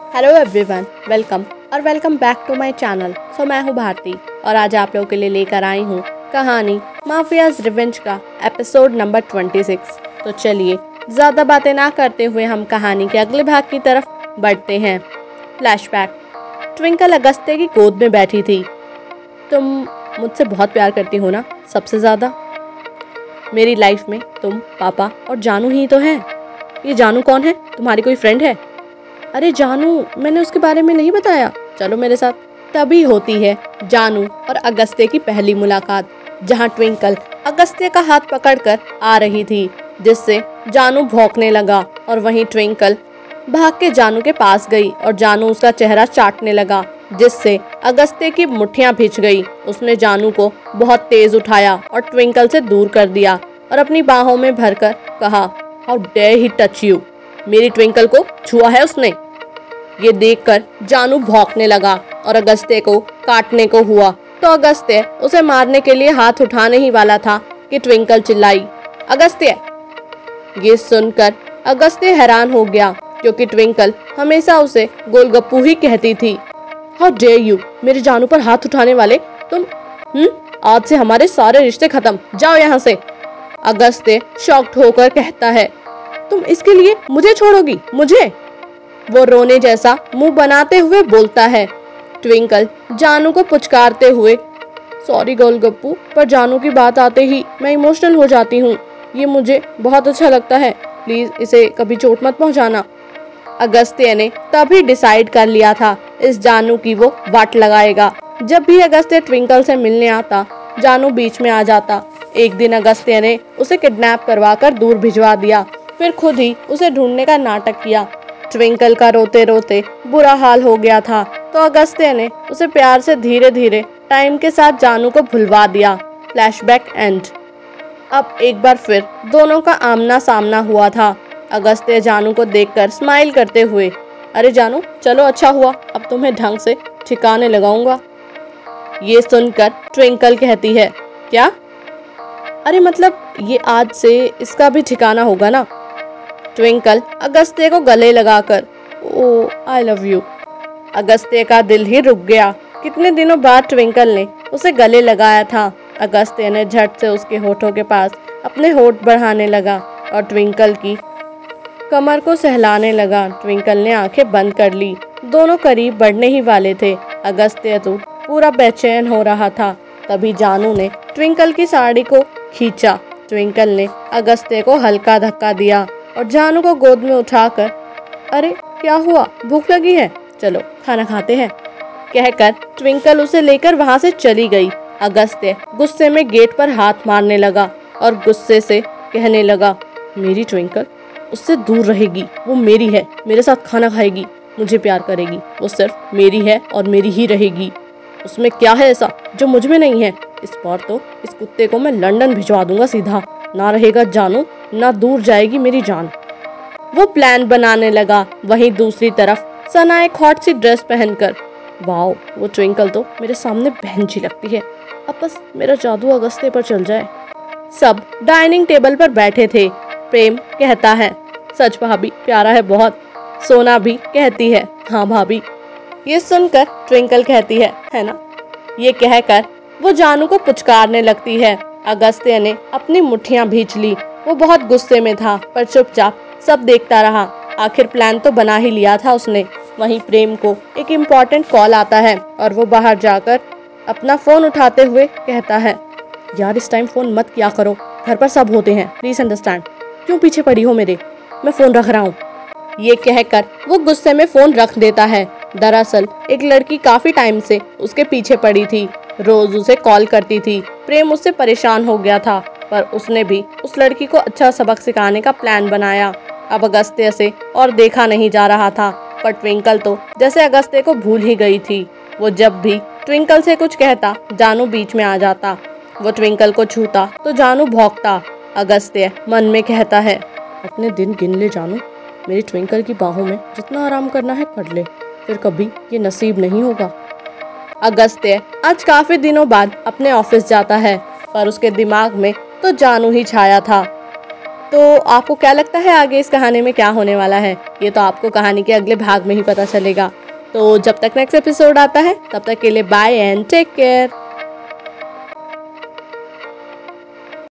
Hello everyone welcome और welcome back to my channel so मैं हूँ भारती और आज आप लोगों के लिए लेकर आई हूँ कहानी माफियाज रिवेंज का एपिसोड नंबर 26 तो चलिए, ज़्यादा बातें ना करते हुए हम कहानी के अगले भाग की तरफ़ बढ़ते हैं। फ्लैशबैक ट्विंकल अगस्ते की गोद में बैठी थी। तुम मुझसे बहुत प्यार करती हो ना, सबसे ज़्यादा? मेरी लाइफ में तुम, पापा और जानू ही तो हैं। ये जानू कौन है? तुम्हारी कोई फ्रेंड है? अरे जानू, मैंने उसके बारे में नहीं बताया। चलो मेरे साथ। तभी होती है जानू और अगस्त्य की पहली मुलाकात, जहाँ ट्विंकल अगस्त्य का हाथ पकड़कर आ रही थी, जिससे जानू भौंकने लगा और वहीं ट्विंकल भाग के जानू के पास गई और जानू उसका चेहरा चाटने लगा, जिससे अगस्त्य की मुठ्ठियाँ भिज गई। उसने जानू को बहुत तेज उठाया और ट्विंकल से दूर कर दिया और अपनी बाहों में भरकर कहा how dare he touch you मेरी ट्विंकल को छुआ है उसने। ये देखकर जानू भौंकने लगा और अगस्त्य को काटने को हुआ। तो अगस्त्य उसे मारने के लिए हाथ उठाने ही वाला था कि ट्विंकल चिल्लाई, अगस्त्य! ये सुनकर अगस्त्य हैरान हो गया, क्योंकि ट्विंकल हमेशा उसे गोलगप्पू ही कहती थी। हाउ डे यू मेरे जानू पर हाथ उठाने वाले? तुम हम्म? आज से हमारे सारे रिश्ते खत्म। जाओ यहाँ से! अगस्त्य शॉक्ड होकर कहता है तुम इसके लिए मुझे छोड़ोगी? मुझे? वो रोने जैसा मुँह बनाते हुए बोलता है। ट्विंकल जानू को पुचकारते हुए, सॉरी गोलगप्पू, पर जानू की बात आते ही मैं इमोशनल हो जाती हूँ। ये मुझे बहुत अच्छा लगता है। प्लीज़ इसे कभी चोट मत पहुँचाना। अगस्त्य ने तभी डिसाइड कर लिया था इस जानू की वो वाट लगाएगा। जब भी अगस्त्य ट्विंकल से मिलने आता, जानू बीच में आ जाता। एक दिन अगस्त्य ने उसे किडनैप करवा कर दूर भिजवा दिया। फिर खुद ही उसे ढूँढने का नाटक किया। ट्विंकल का रोते रोते बुरा हाल हो गया था तो अगस्त्य ने उसे प्यार से धीरे धीरे टाइम के साथ जानू को भुलवा दिया। फ्लैशबैक एंड अब एक बार फिर दोनों का आमना सामना हुआ था। अगस्त्य जानू को देखकर स्माइल करते हुए, अरे जानू, चलो अच्छा हुआ, अब तुम्हें ढंग से ठिकाने लगाऊँगा। ये सुनकर ट्विंकल कहती है, क्या? अरे मतलब ये आज से इसका भी ठिकाना होगा ना? ट्विंकल अगस्त्य को गले लगाकर, oh I love you Agastya का दिल ही रुक गया। कितने दिनों बाद ट्विंकल ने उसे गले लगाया था। अगस्त्य ने झट से उसके होठों के पास अपने होठ बढ़ाने लगा और ट्विंकल की कमर को सहलाने लगा। ट्विंकल ने आँखें बंद कर ली। दोनों करीब बढ़ने ही वाले थे। अगस्त्य तो पूरा बेचैन हो रहा था। तभी जानू ने ट्विंकल की साड़ी को खींचा। ट्विंकल ने अगस्त्य को हल्का धक्का दिया। और जानू को गोद में उठाकर, अरे, क्या हुआ? भूख लगी है। चलो, खाना खाते हैं। कहकर ट्विंकल उसे लेकर वहाँ से चली गई। अगस्त्य गुस्से में गेट पर हाथ मारने लगा और गुस्से से कहने लगा, मेरी ट्विंकल, उससे दूर रहेगी। वो मेरी है, मेरे साथ खाना खाएगी, मुझे प्यार करेगी। वो सिर्फ़ मेरी है और मेरी ही रहेगी। उसमें क्या है ऐसा, जो मुझमें नहीं है? इस बार तो इस कुत्ते को मैं लंदन भिजवा दूँगा सीधा। ना रहेगा जानू ना दूर जाएगी मेरी जान। वो प्लान बनाने लगा, वहीं दूसरी तरफ़ सना एक हॉट सी ड्रेस पहनकर। वाओ वो ट्विंकल तो मेरे सामने बहन जी लगती है। अब बस मेरा जादू अगस्ते पर चल जाए। सब डाइनिंग टेबल पर बैठे थे। प्रेम कहता है, सच भाभी, प्यारा है बहुत। सोना भी कहती है हाँ भाभी। ये सुनकर ट्विंकल कहती है है ना? ये कहकर वो जानू को पुचकारने लगती है। अगस्त्य ने अपनी मुठ्ठियाँ भींच ली। वो बहुत गुस्से में था, पर चुपचाप सब देखता रहा। आखिर प्लान तो बना ही लिया था उसने। वहीं प्रेम को एक इम्पोर्टेंट कॉल आता है और वो बाहर जाकर अपना फ़ोन उठाते हुए कहता है, यार, इस टाइम फ़ोन मत किया करो। घर पर सब होते हैं। प्लीज़ अंडरस्टैंड क्यों पीछे पड़ी हो मेरे? मैं फ़ोन रख रहा हूँ। ये कहकर वो गुस्से में फ़ोन रख देता है। दरअसल, एक लड़की काफ़ी टाइम से उसके पीछे पड़ी थी। रोज उसे कॉल करती थी। प्रेम उससे परेशान हो गया था, पर उसने भी उस लड़की को अच्छा सबक सिखाने का प्लान बनाया। अब अगस्त्य से और देखा नहीं जा रहा था, पर ट्विंकल तो जैसे अगस्त्य को भूल ही गई थी। वो जब भी ट्विंकल से कुछ कहता, जानू बीच में आ जाता। वो ट्विंकल को छूता तो जानू भौंकता। अगस्त्य मन में कहता है, अपने दिन गिन ले जानू। मेरी ट्विंकल की बाहों में जितना आराम करना है कर ले। फिर कभी ये नसीब नहीं होगा। अगस्त्य आज काफ़ी दिनों बाद अपने ऑफ़िस जाता है, पर उसके दिमाग में तो जानू ही छाया था। तो आपको क्या लगता है आगे इस कहानी में क्या होने वाला है? ये तो आपको कहानी के अगले भाग में ही पता चलेगा। तो जब तक नेक्स्ट एपिसोड आता है, तब तक के लिए बाय एंड टेक केयर